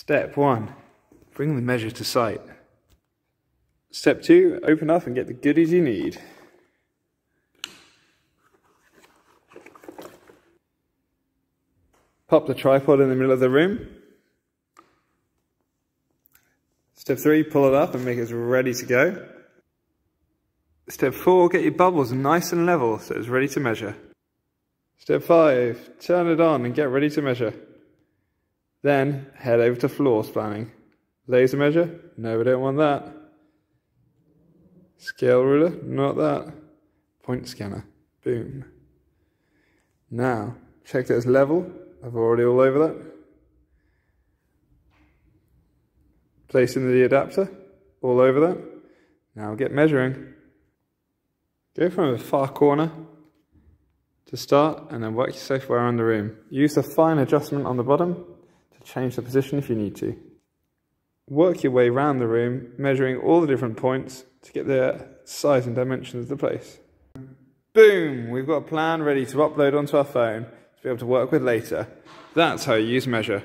Step one, bring the Meazor to site. Step two, open up and get the goodies you need. Pop the tripod in the middle of the room. Step three, pull it up and make it ready to go. Step four, get your bubbles nice and level so it's ready to measure. Step five, turn it on and get ready to measure. Then head over to floor spanning. Laser measure? No, we don't want that. Scale ruler? Not that. Point scanner. Boom. Now, check that it's level. I've already all over that. Placing the adapter all over that. Now get measuring. Go from the far corner to start and then work yourself around the room. Use the fine adjustment on the bottom to change the position if you need to. Work your way around the room, measuring all the different points to get the size and dimensions of the place. Boom! We've got a plan ready to upload onto our phone to be able to work with later. That's how you use Meazor.